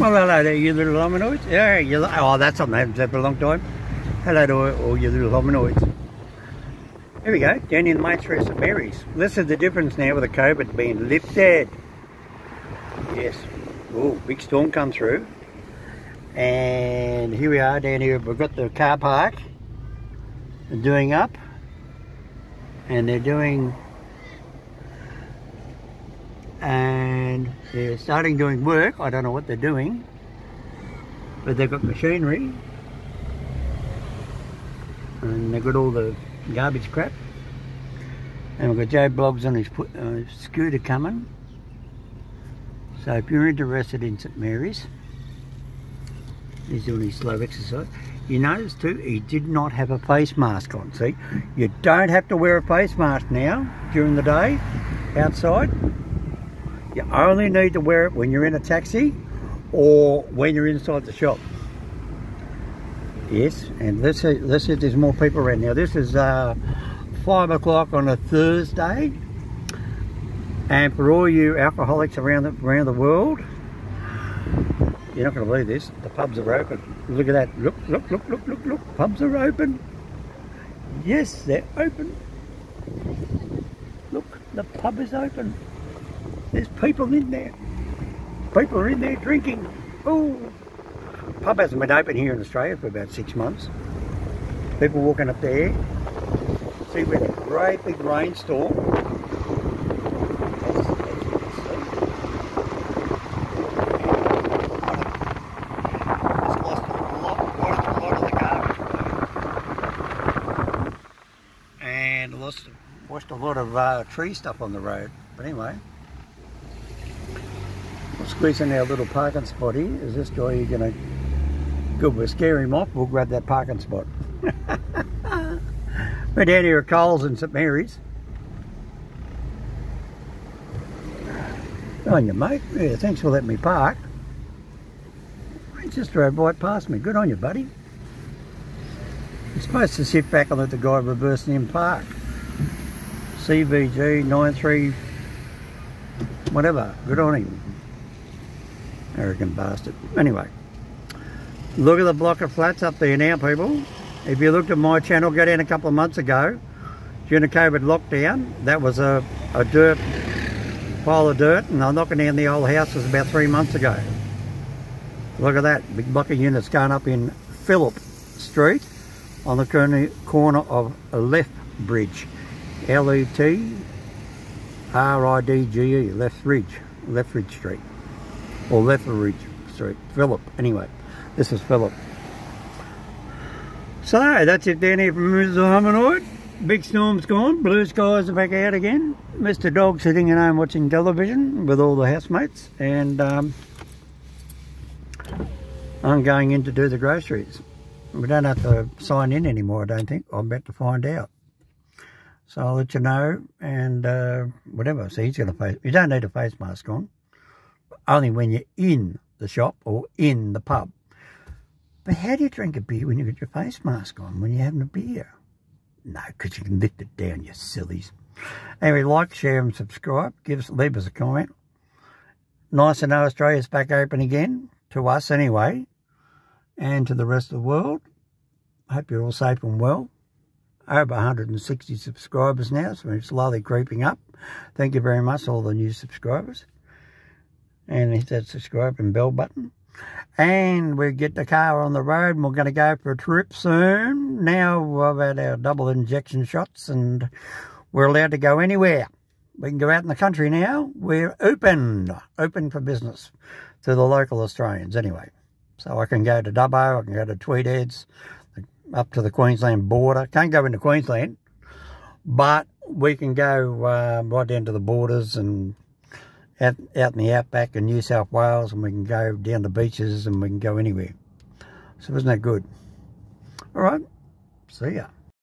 Well, hello there, you little hominoids. Yeah, you, oh, that's something I haven't said for a long time. Hello to all you little hominoids. Here we go, down in the main street St Mary's. This is the difference now with the COVID being lifted. Yes. Oh, big storm come through. And here we are down here. We've got the car park doing up. And they're doing and they're starting doing work. I don't know what they're doing, but they've got machinery and they've got all the garbage crap. And we've got Joe Bloggs on his uh, scooter coming. So if you're interested in St Mary's, he's doing his slow exercise. You notice too, he did not have a face mask on. See, you don't have to wear a face mask now during the day outside. You only need to wear it when you're in a taxi or when you're inside the shop. Yes, and this is, this is there's more people around now. This is uh, five o'clock on a Thursday, and for all you alcoholics around the around the world, you're not going to believe this. The pubs are open. Look at that. Look, look, look, look, look, look. Pubs are open. Yes, they're open. Look, the pub is open. There's people in there. People are in there drinking. Oh, pub hasn't been open here in Australia for about six months. People walking up there. See, we had a great big rainstorm. And lost, washed a lot of uh, tree stuff on the road. But anyway, squeezing our little parking spot here. Is this guy going to... Good, we'll scare him off. We'll grab that parking spot. We're down here at Coles and St Mary's. Oh, on you, mate. Yeah, thanks for letting me park. He just drove right past me. Good on you, buddy. You're supposed to sit back and let the guy reverse him park. CVG 93 whatever. Good on him. Arrogant bastard. Anyway, look at the block of flats up there now, people. If you looked at my channel, go down a couple of months ago, during the COVID lockdown, that was a, a dirt, pile of dirt, and they're knocking down the old house was about three months ago. Look at that, big block of units going up in Phillip Street on the corner of Left Bridge. L-E-T-R-I-D-G-E, Lethbridge, Left Ridge Street or Lethbridge Street, Philip, Anyway, this is Philip. So that's it down here from Mr. Hominoid. Big storm's gone, blue skies are back out again. Mr. Dog sitting at home watching television with all the housemates and um, I'm going in to do the groceries. We don't have to sign in anymore, I don't think. I'm about to find out. So I'll let you know and uh, whatever. So he's got a face. You don't need a face mask on only when you're in the shop or in the pub. But how do you drink a beer when you've got your face mask on, when you're having a beer? No, because you can lift it down, you sillies. Anyway, like, share and subscribe. Give us, leave us a comment. Nice to know Australia's back open again, to us anyway, and to the rest of the world. Hope you're all safe and well. Over 160 subscribers now, so we're slowly creeping up. Thank you very much, all the new subscribers and hit that subscribe and bell button. And we get the car on the road and we're going to go for a trip soon. Now we've had our double injection shots and we're allowed to go anywhere. We can go out in the country now. We're open, open for business to the local Australians anyway. So I can go to Dubbo, I can go to Tweed Heads, up to the Queensland border. Can't go into Queensland, but we can go uh, right down to the borders and out, out in the outback in New South Wales and we can go down the beaches and we can go anywhere. So isn't that good? All right, see ya.